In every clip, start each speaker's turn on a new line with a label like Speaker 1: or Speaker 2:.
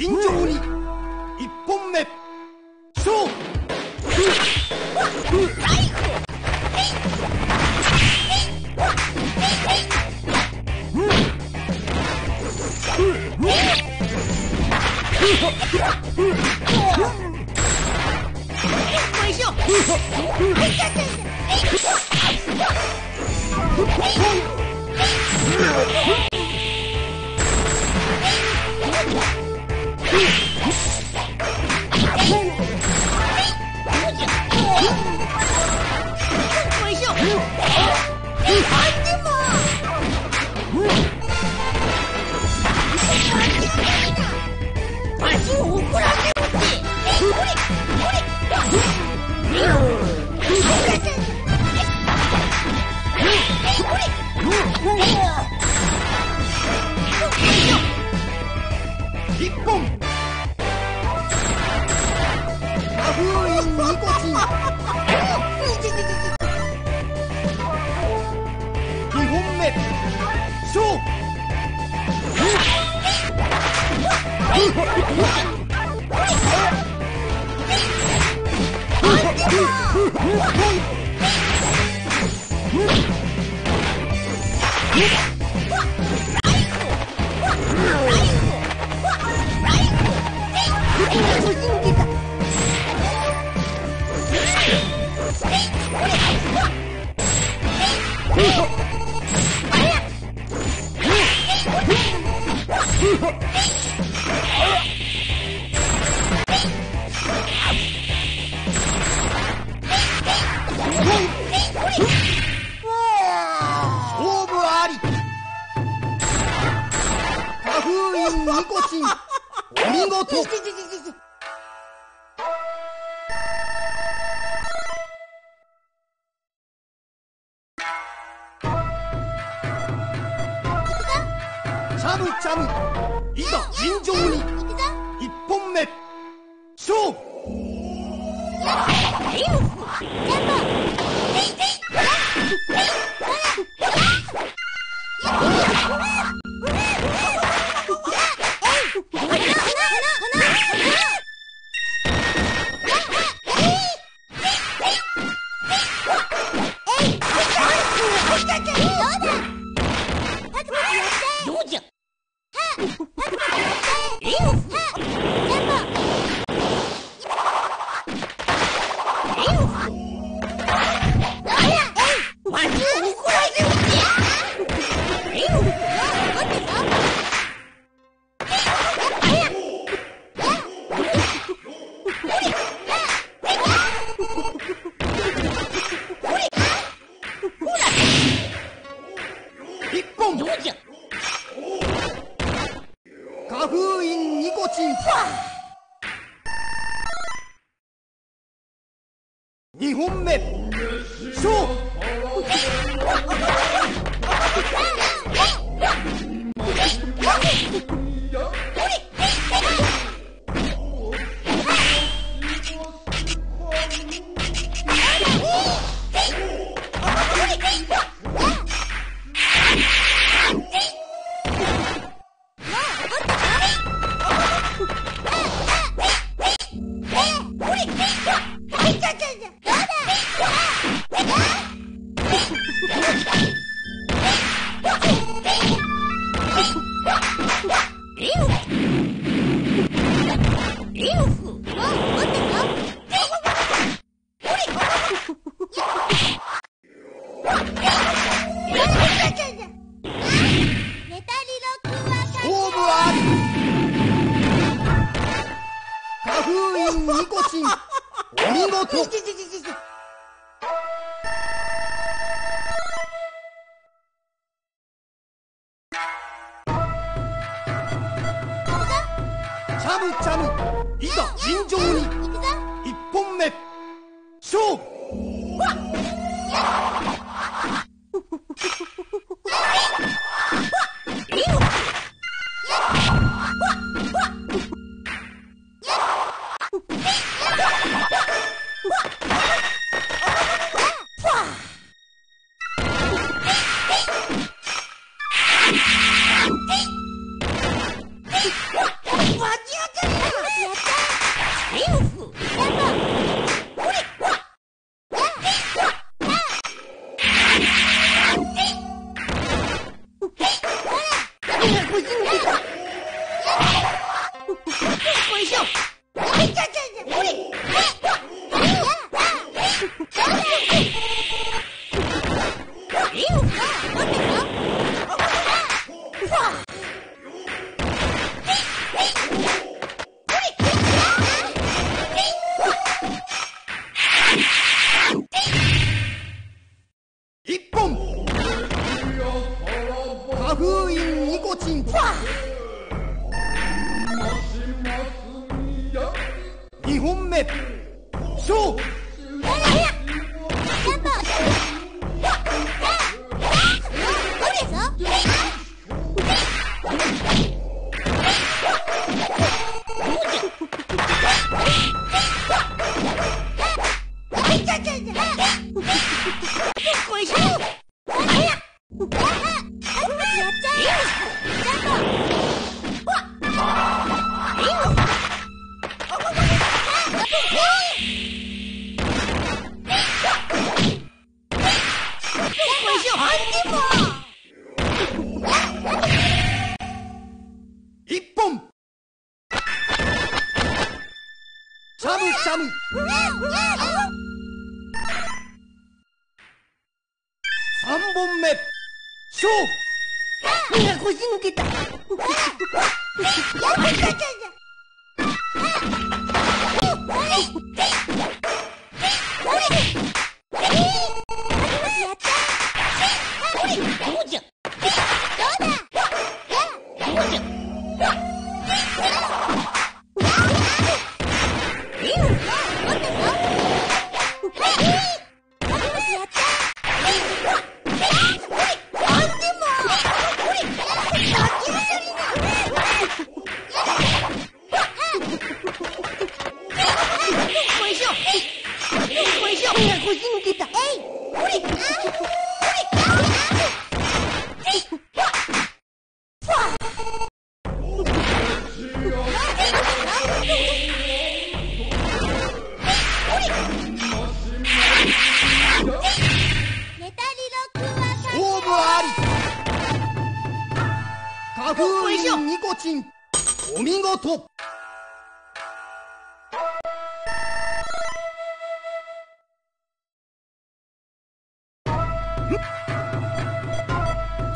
Speaker 1: 尋常に。一本目。勝一
Speaker 2: ゃぶしゃぶ三本目。勝負。
Speaker 1: 腰抜けた。腰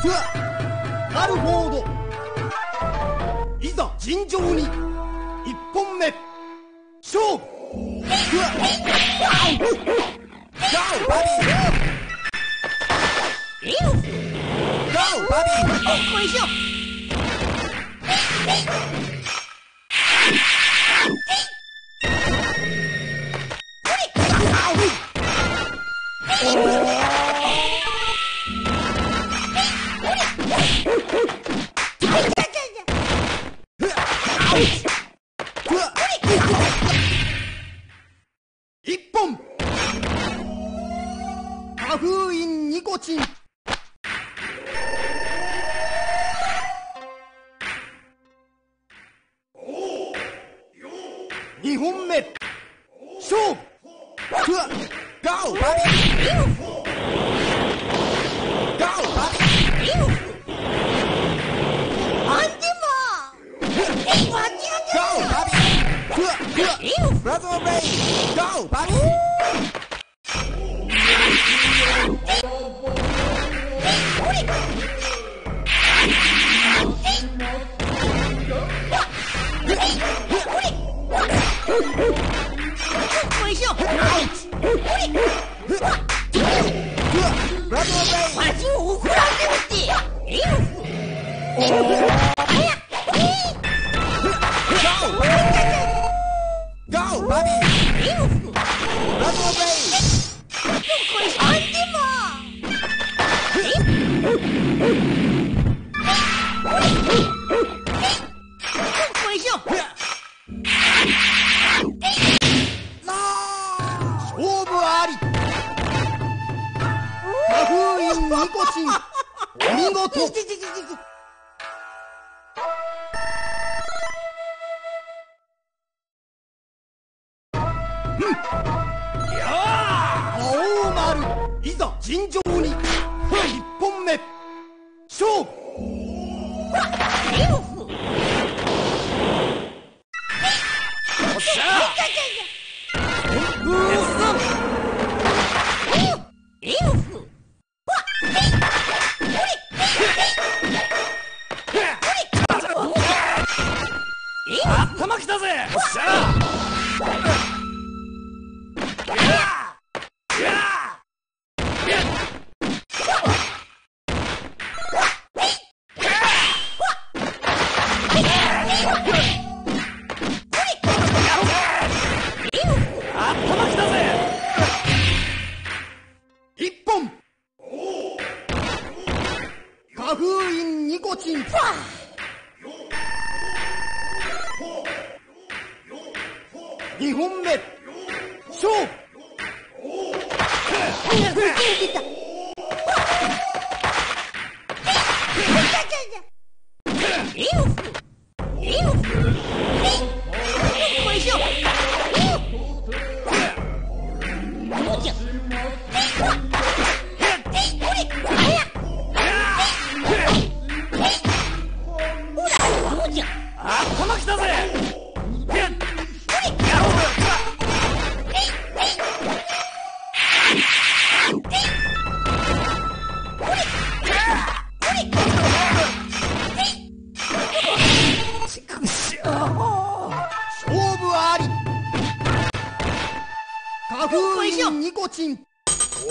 Speaker 2: ふわなるほどいざ尋常に。一本目。勝負。ふわ Go, buddy! Go, buddy! 一頭きたぜ。おっしゃ花粉ニコチン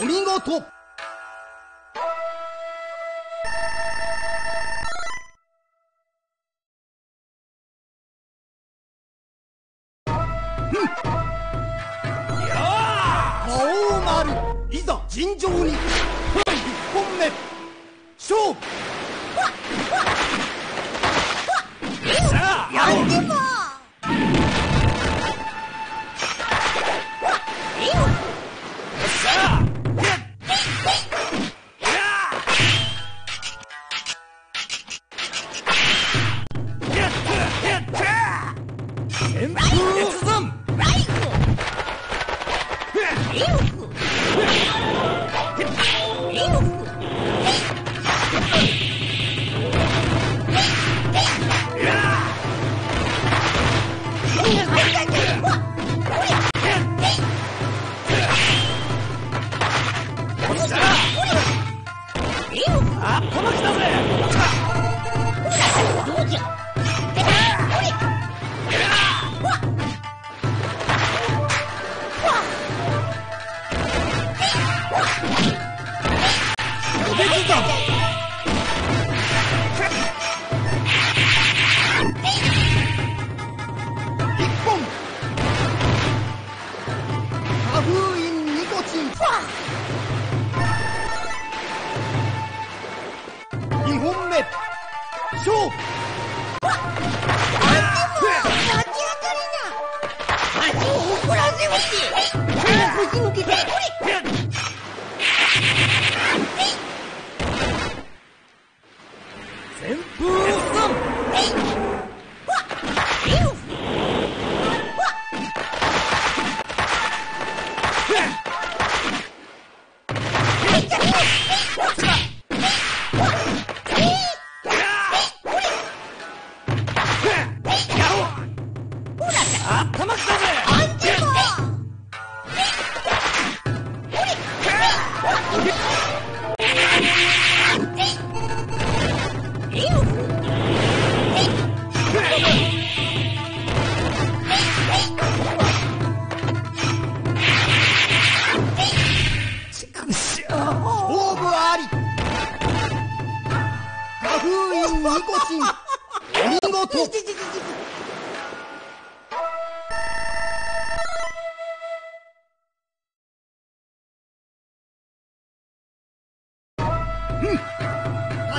Speaker 2: お見事。
Speaker 1: 别激动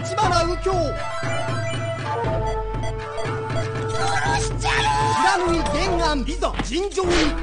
Speaker 1: ちう
Speaker 2: 玄尋常に。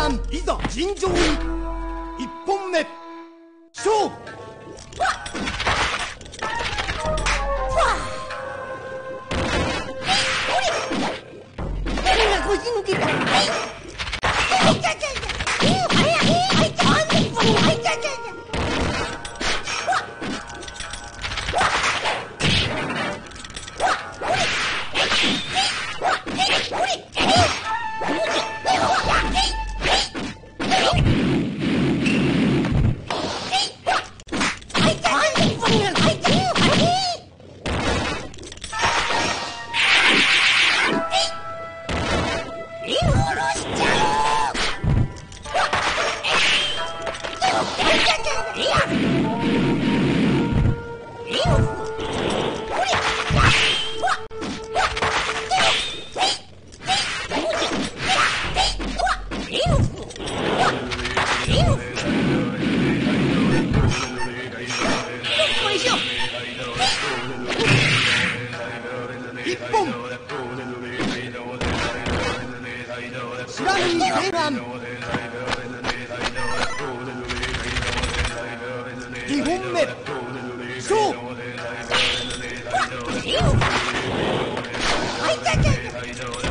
Speaker 2: 湾い
Speaker 1: ざ尋常に。1本目。勝負。Iran. Die Hunde. So. I get it.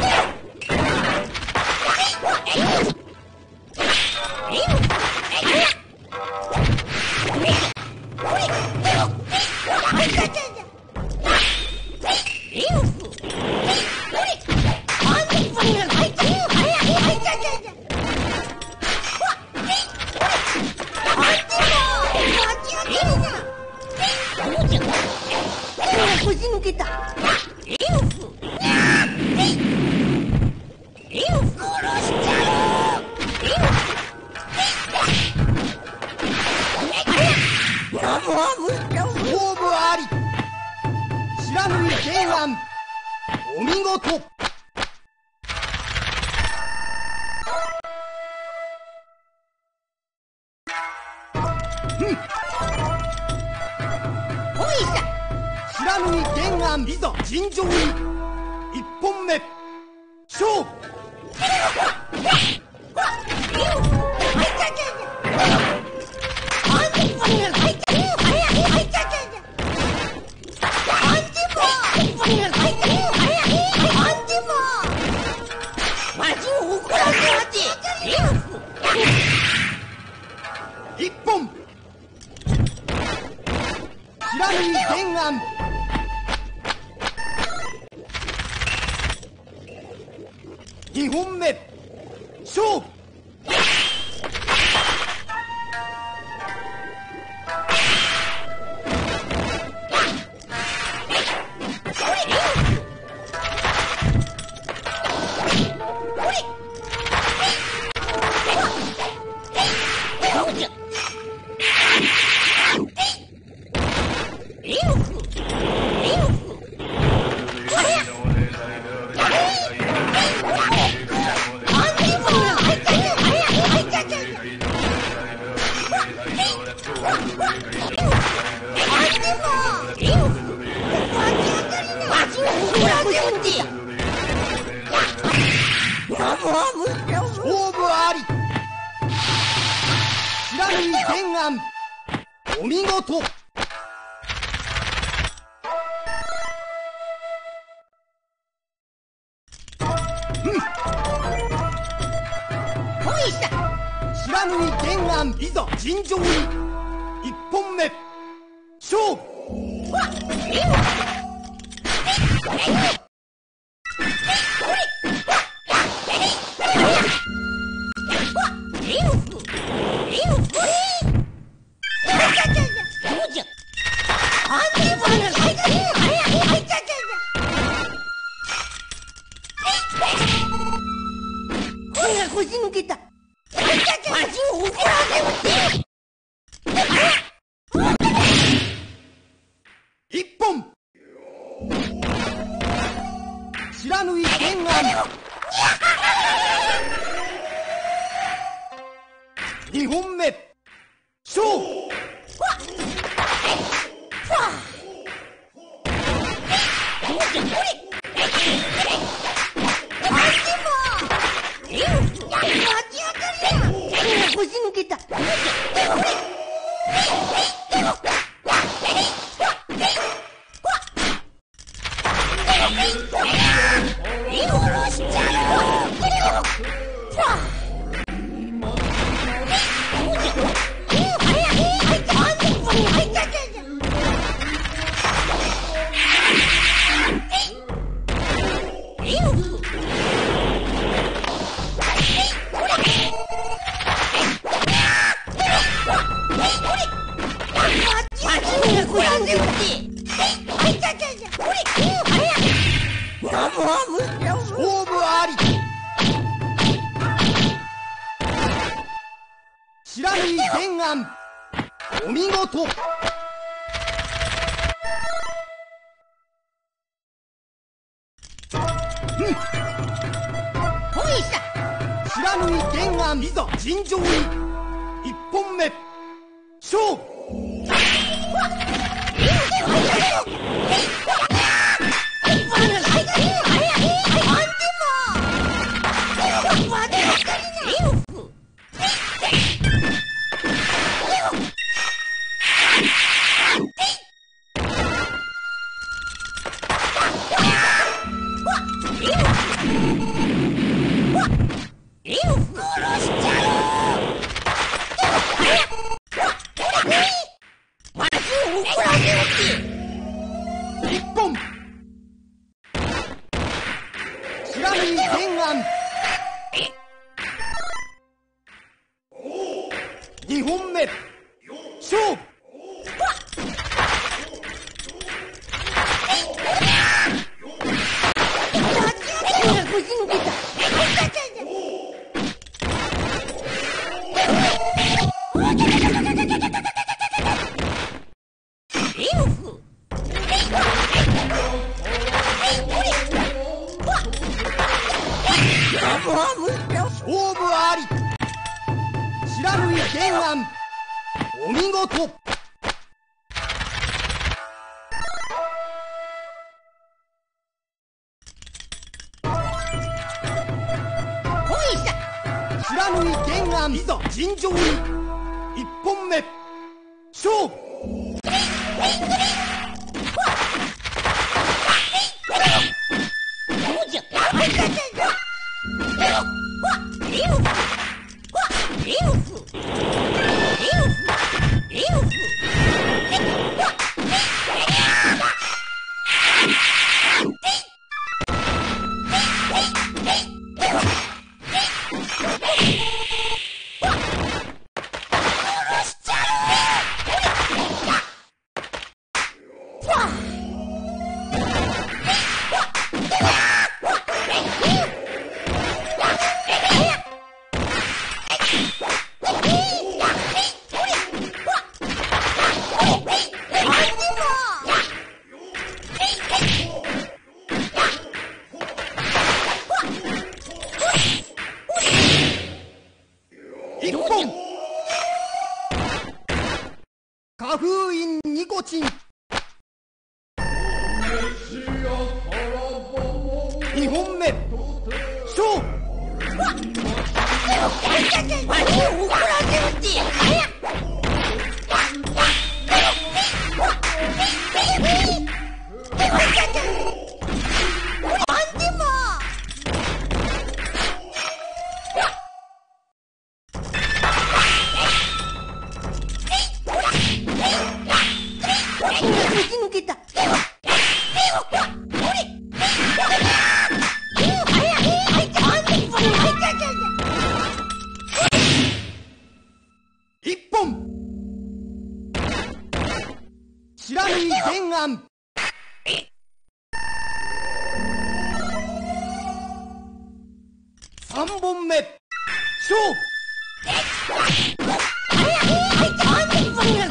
Speaker 1: 知らぬに原案いざ尋常に。一本目。勝負。
Speaker 2: they were all there. ちなみに全案三本目。勝負。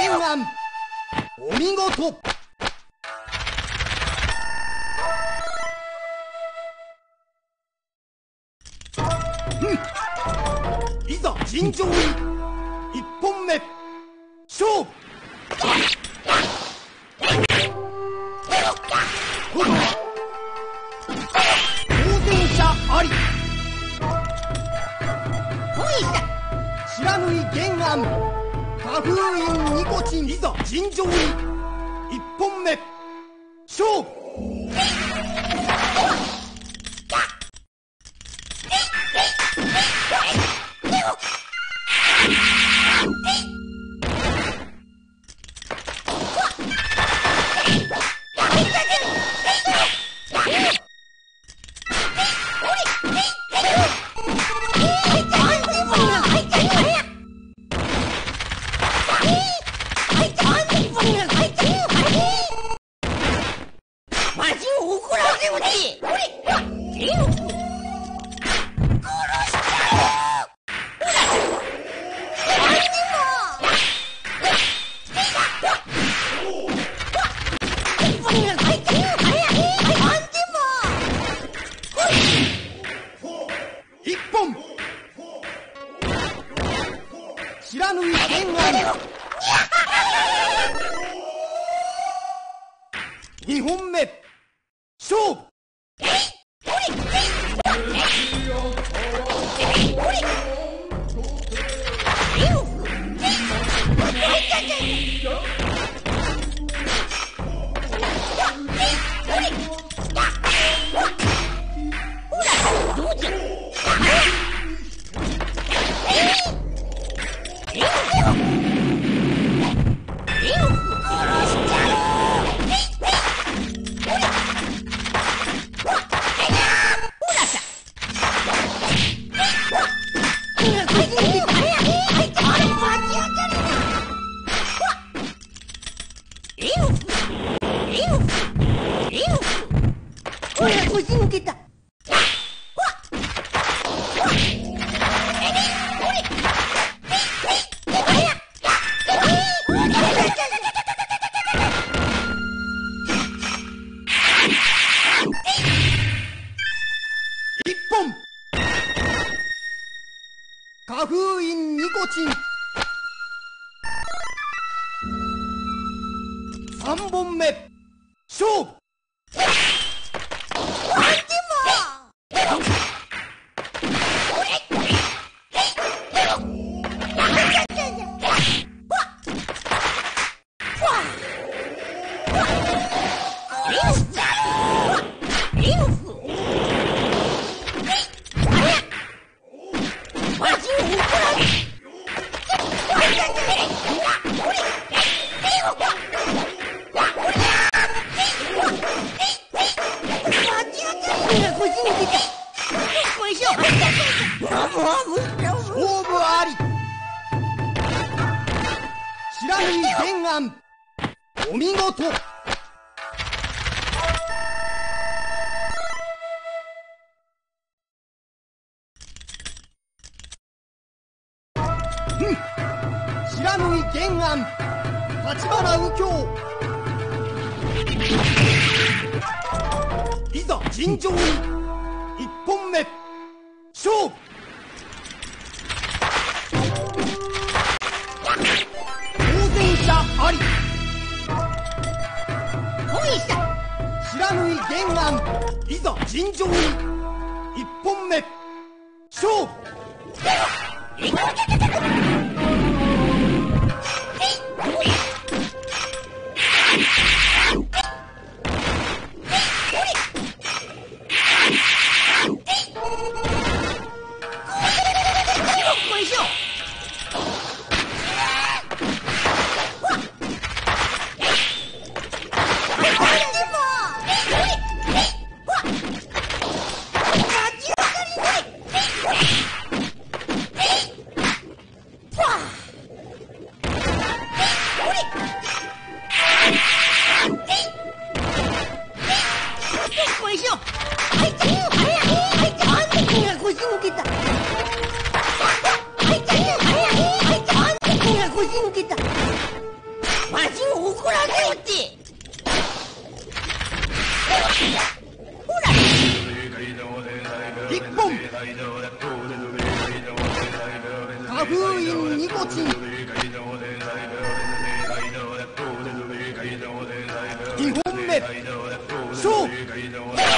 Speaker 2: お見事。いざ尋常に。1本目。勝負。哎呦你给我听你的真周風院ニコチン3本目。勝負。原案いざ尋常に。1本目勝負。Stop!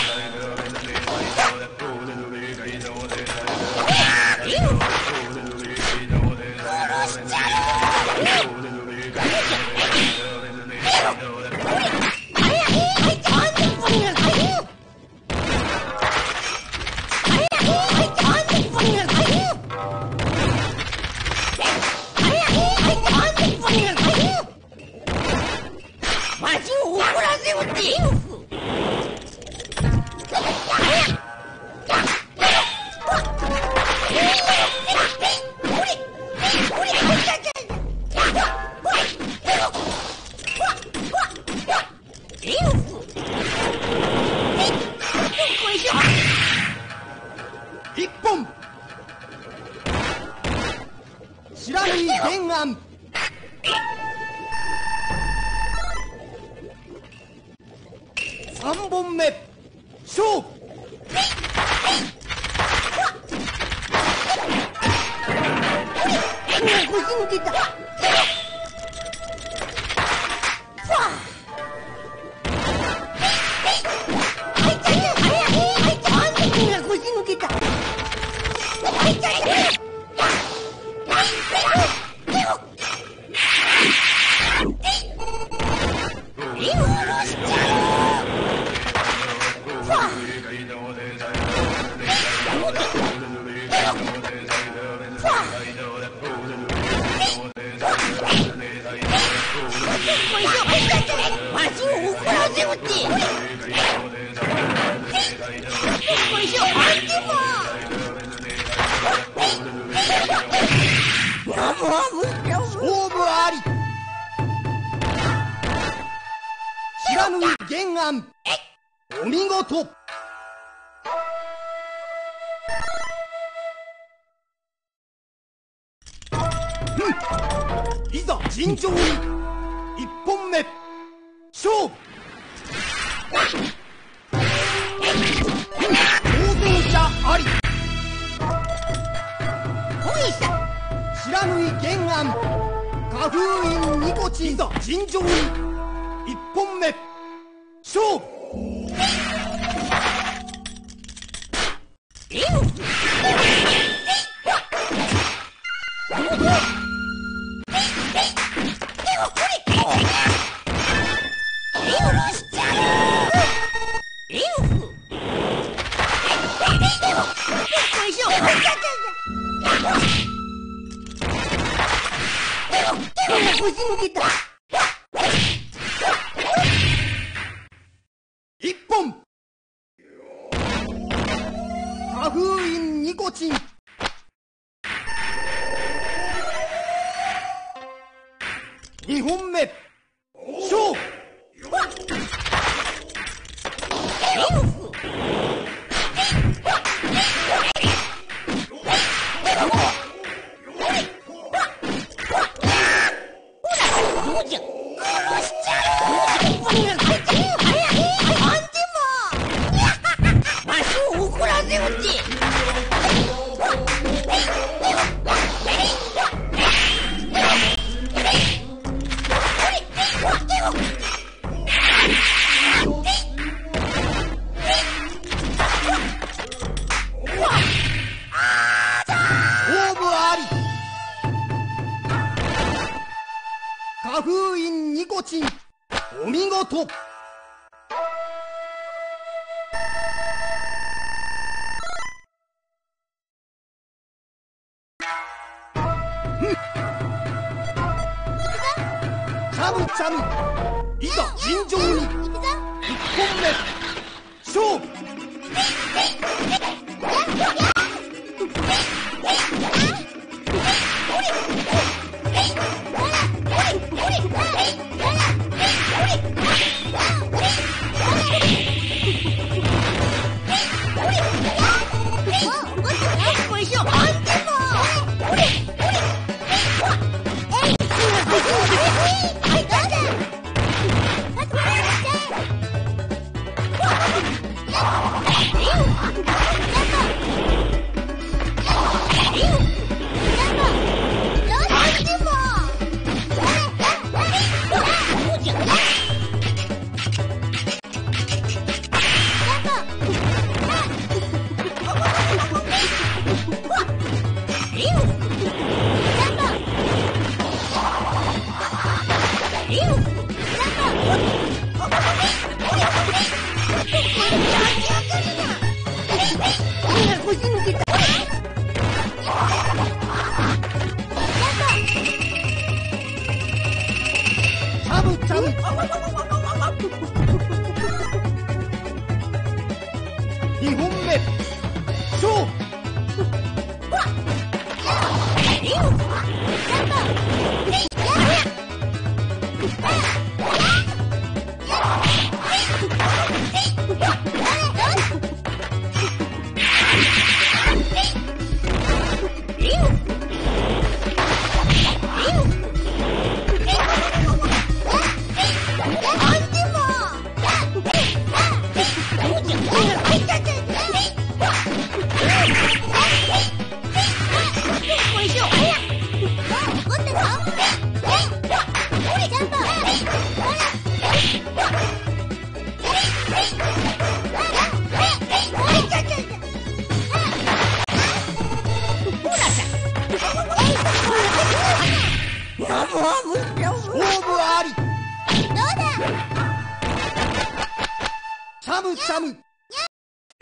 Speaker 2: 寒寒いざ尋常に。1本目勝負。
Speaker 3: こし
Speaker 1: う